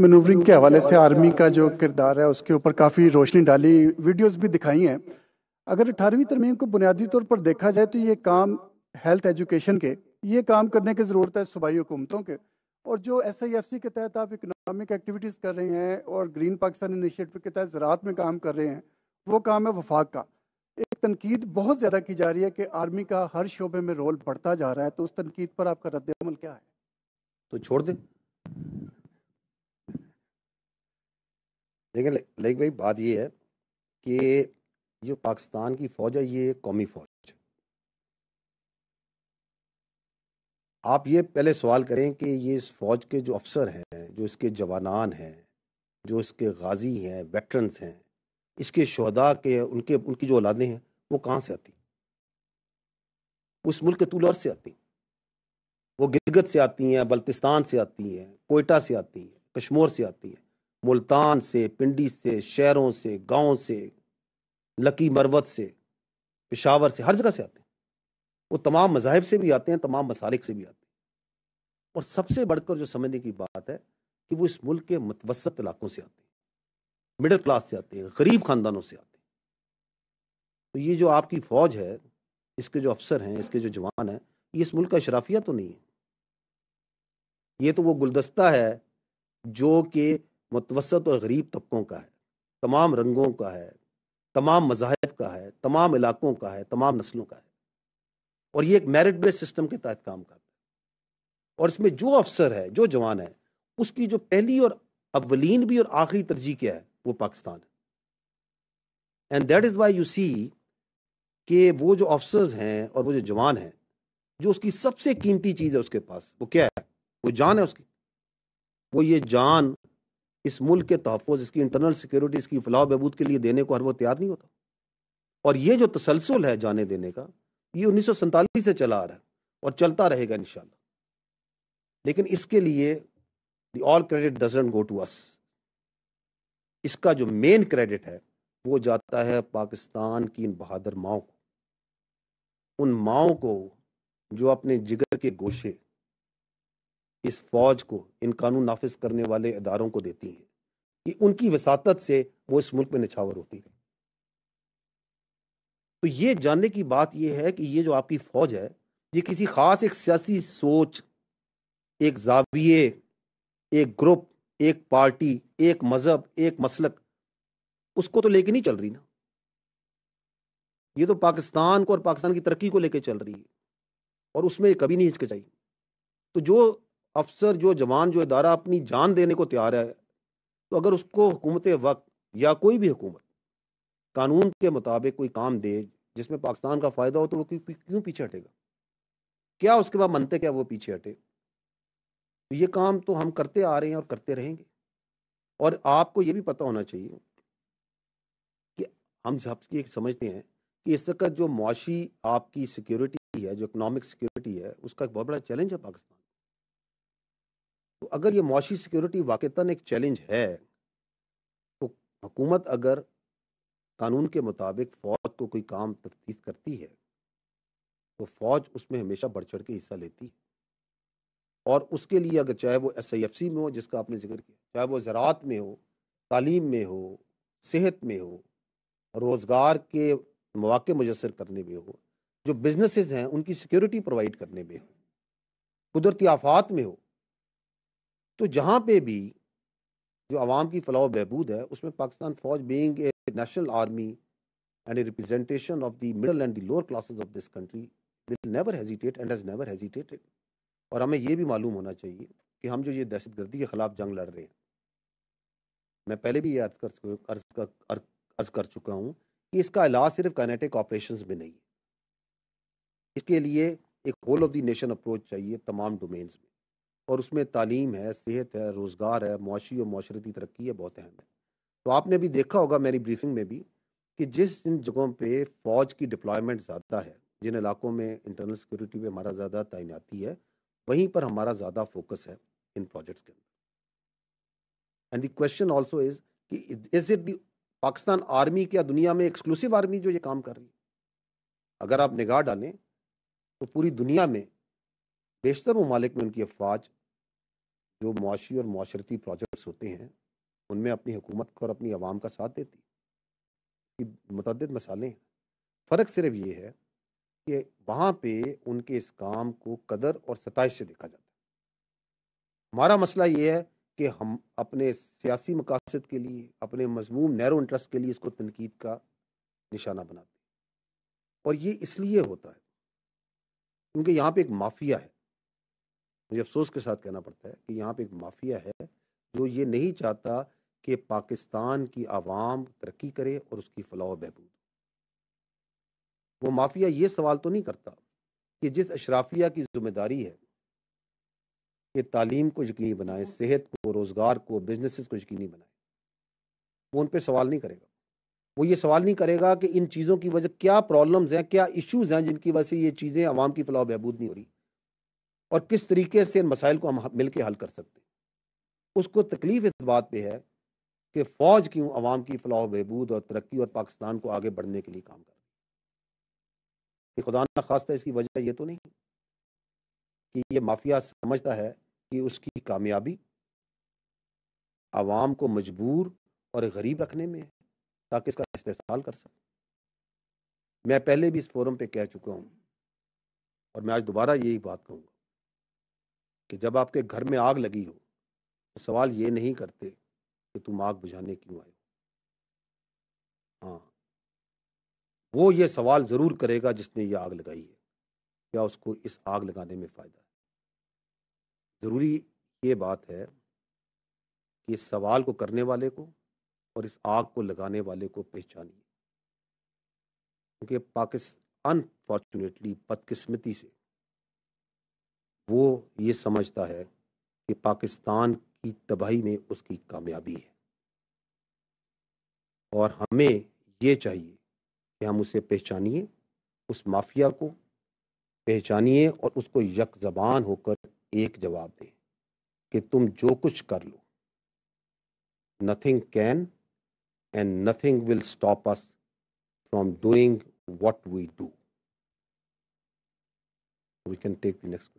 مینورنگ کے حوالے سے آرمی کا جو کردار ہے، اس کے اوپر کافی روشنی ڈالی، ویڈیوز بھی دکھائی ہیں۔ اگر اٹھارہویں ترمیم کو بنیادی طور پر دیکھا جائے تو یہ کام ہیلتھ ایجوکیشن کے، یہ کام کرنے کی ضرورت ہے صوبائی حکومتوں کے۔ اور جو ایس آئی ایف سی کے تحت آپ اکنامک ایکٹیویٹیز کر رہے ہیں اور گرین پاکستان انیشیٹو کے تحت زراعت میں کام کر رہے ہیں، وہ کام ہے وفاق کا۔ ایک تنقید بہت زیادہ کی جا رہی ہے کہ آرمی کا ہر شعبے میں رول بڑھتا جا رہا ہے، تو اس تنقید پر آپ کا رد عمل کیا ہے؟ تو چھوڑ دیں۔ دیکھیں لیک بھائی بات یہ ہے کہ جو پاکستان کی فوج ہے، یہ قومی فوج ہے۔ آپ یہ پہلے سوال کریں کہ یہ اس فوج کے جو افسر ہیں، جو اس کے جوانان ہیں، جو اس کے غازی ہیں ویٹرنس ہیں، اس کے شہداء کے ان کے، ان کی جو اولادیں ہیں، وہ کہاں سے آتی؟ اس ملک کے طول سے آتی؟ وہ گلگت سے آتی ہیں، بلتستان سے آتی ہیں، کوئٹہ سے آتی ہیں، کشمور سے آتی ہیں۔ ملتان سے، پنڈی سے، شہروں سے، گاؤں سے، لکی مروت سے، پشاور سے، ہر جگہ سے آتے ہیں۔ وہ تمام مذاہب سے بھی آتے ہیں، تمام مسالک سے بھی آتے ہیں۔ اور سب سے بڑھ کر جو سمجھنے کی بات ہے کہ وہ اس ملک کے متوسط علاقوں سے آتے ہیں مڈل کلاس سے آتے ہیں، غریب خاندانوں سے آتے ہیں۔ تو یہ جو آپ کی فوج ہے، اس کے جو افسر ہیں، اس کے جو جوان ہیں، یہ اس ملک کا اشرافیہ تو نہیں ہے۔ یہ تو وہ گلدستہ ہے جو کہ متوسط اور غریب طبقوں کا ہے، تمام رنگوں کا ہے، تمام مذاہب کا ہے، تمام علاقوں کا ہے، تمام نسلوں کا ہے۔ اور یہ ایک میرٹ بیس سسٹم کے تحت کام کرتا ہے۔ اور اس میں جو افسر ہے، جو جوان ہے، اس کی جو پہلی اور اولین بھی اور آخری ترجیح کیا ہے، وہ پاکستان ہے۔ And that is why you see کہ وہ جو افسرز ہیں اور وہ جو جوان ہیں، جو اس کی سب سے قیمتی چیز ہے اس کے پاس، وہ کیا ہے؟ وہ جان ہے اس کی۔ وہ یہ جان اس ملک کے تحفظ، اس کی انٹرنل سیکیورٹی اس کی فلاح بہبود کے لیے دینے کو ہر وہ تیار نہیں ہوتا۔ اور یہ جو تسلسل ہے جانے دینے کا، یہ انیس سو سنتالیس سے چلا آ رہا ہے اور چلتا رہے گا انشاءاللہ۔ لیکن اس کے لیے the all credit doesn't go to اس اس کا جو مین کریڈٹ ہے، وہ جاتا ہے پاکستان کی ان بہادر ماؤں کو۔ ان ماؤں کو جو اپنے جگر کے گوشے اس فوج کو ان قانون نافذ کرنے والے اداروں کو دیتی ہیں۔ کہ ان کی وساطت سے وہ اس ملک میں نچھاور ہوتی ہے تو یہ جاننے کی بات یہ ہے کہ یہ جو آپ کی فوج ہے، یہ کسی خاص ایک سیاسی سوچ، ایک زاویے، ایک گروپ، ایک پارٹی، ایک مذہب، ایک مسلک، اس کو تو لے کے نہیں چل رہی نا۔ یہ تو پاکستان کو اور پاکستان کی ترقی کو لے کے چل رہی ہے اور اس میں کبھی نہیں ہچکچائی۔ تو جو افسر جو جوان جو ادارہ اپنی جان دینے کو تیار ہے، تو اگر اس کو حکومت وقت یا کوئی بھی حکومت قانون کے مطابق کوئی کام دے جس میں پاکستان کا فائدہ ہو تو وہ کیوں پیچھے ہٹے گا؟ کیا اس کے بعد منتے کیا وہ پیچھے ہٹے؟ یہ کام تو ہم کرتے آ رہے ہیں اور کرتے رہیں گے۔ اور آپ کو یہ بھی پتہ ہونا چاہیے کہ ہم سب کی سمجھتے ہیں کہ اس وقت جو معاشی آپ کی سیکیورٹی ہے، جو اکنامک سیکیورٹی ہے، اس کا ایک بہت بڑا چیلنج ہے پاکستان۔ تو اگر یہ معاشی سیکیورٹی واقعتاً ایک چیلنج ہے، تو حکومت اگر قانون کے مطابق فوج کو کوئی کام تفتیش کرتی ہے، تو فوج اس میں ہمیشہ بڑھ چڑھ کے حصہ لیتی ہے۔ اور اس کے لیے اگر چاہے وہ ایس آئی ایف سی میں ہو، جس کا آپ نے ذکر کیا، چاہے وہ زراعت میں ہو، تعلیم میں ہو، صحت میں ہو، روزگار کے مواقع مجسر کرنے میں ہو، جو بزنسز ہیں، ان کی سیکیورٹی پرووائڈ کرنے میں ہو، قدرتی آفات میں ہو تو جہاں پہ بھی جو عوام کی فلاح و بہبود ہے، اس میں پاکستان فوج being a national army and a representation of the middle and the lower classes of this country will never hesitate and has never hesitated اور ہمیں یہ بھی معلوم ہونا چاہیے کہ ہم جو یہ دہشت گردی کے خلاف جنگ لڑ رہے ہیں، میں پہلے بھی یہ عرض کر عرض کر چکا ہوں کہ اس کا علاج صرف کائنیٹک آپریشنز میں نہیں ہے۔ اس کے لیے ایک whole of the nation approach چاہیے تمام ڈومینز میں۔ اور اس میں تعلیم ہے، صحت ہے، روزگار ہے، معاشی و معاشرتی ترقی ہے بہت اہم ہے۔ تو آپ نے بھی دیکھا ہوگا میری بریفنگ میں بھی کہ جس ان جگہوں پہ فوج کی ڈپلائمنٹ زیادہ ہے، جن علاقوں میں انٹرنل سیکورٹی پہ ہمارا زیادہ تعیناتی ہے، وہیں پر ہمارا زیادہ فوکس ہے ان پروجیکٹس کے اندر۔ And the question also is کہ is it the Pakistan army کیا دنیا میں ایکسکلوسیو آرمی جو یہ کام کر رہی ہے؟ اگر آپ نگاہ ڈالیں تو پوری دنیا میں بیشتر ممالک میں ان کی افواج جو معاشی اور معاشرتی پروجیکٹس ہوتے ہیں، ان میں اپنی حکومت کو اور اپنی عوام کا ساتھ دیتی۔ متعدد مسالے ہیں۔ فرق صرف یہ ہے کہ وہاں پہ ان کے اس کام کو قدر اور ستائش سے دیکھا جاتا ہے۔ ہمارا مسئلہ یہ ہے کہ ہم اپنے سیاسی مقاصد کے لیے، اپنے مضمون نیرو انٹرسٹ کے لیے اس کو تنقید کا نشانہ بناتے ہیں۔ اور یہ اس لیے ہوتا ہے کیونکہ یہاں پہ ایک مافیا ہے۔ مجھے افسوس کے ساتھ کہنا پڑتا ہے کہ یہاں پہ ایک مافیا ہے جو یہ نہیں چاہتا کہ پاکستان کی عوام ترقی کرے اور اس کی فلاح و بہبود وہ مافیا یہ سوال تو نہیں کرتا کہ جس اشرافیہ کی ذمہ داری ہے کہ تعلیم کو یقینی بنائے، صحت کو، روزگار کو بزنسز کو یقینی بنائے، وہ ان پہ سوال نہیں کرے گا۔ وہ یہ سوال نہیں کرے گا کہ ان چیزوں کی وجہ کیا پرابلمز ہیں، کیا ایشوز ہیں جن کی وجہ سے یہ چیزیں عوام کی فلاح و بہبود نہیں ہو رہی۔ اور کس طریقے سے ان مسائل کو ہم مل کے حل کر سکتے ہیں۔ اس کو تکلیف اس بات پہ ہے کہ فوج کیوں عوام کی فلاح و بہبود اور ترقی اور پاکستان کو آگے بڑھنے کے لیے کام کر رہی ہے۔ خدا نہ خواستہ اس کی وجہ یہ تو نہیں کہ یہ مافیا سمجھتا ہے کہ اس کی کامیابی عوام کو مجبور اور غریب رکھنے میں ہے تاکہ اس کا استحصال کر سکے۔ میں پہلے بھی اس فورم پہ کہہ چکا ہوں اور میں آج دوبارہ یہی بات کہوں گا۔ کہ جب آپ کے گھر میں آگ لگی ہو، تو سوال یہ نہیں کرتے کہ تم آگ بجھانے کیوں آئے ہاں۔ وہ یہ سوال ضرور کرے گا جس نے یہ آگ لگائی ہے۔ کیا اس کو اس آگ لگانے میں فائدہ ہے؟ ضروری یہ بات ہے کہ اس سوال کو کرنے والے کو اور اس آگ کو لگانے والے کو پہچانیے۔ کیونکہ پاکستان انفارچونیٹلی بدقسمتی سے وہ یہ سمجھتا ہے کہ پاکستان کی تباہی میں اس کی کامیابی ہے۔ اور ہمیں یہ چاہیے کہ ہم اسے پہچانیے، اس مافیا کو پہچانیے اور اس کو یک زبان ہو کر ایک جواب دیں کہ تم جو کچھ کر لو nothing can and nothing will stop us from doing what we do we can take the next question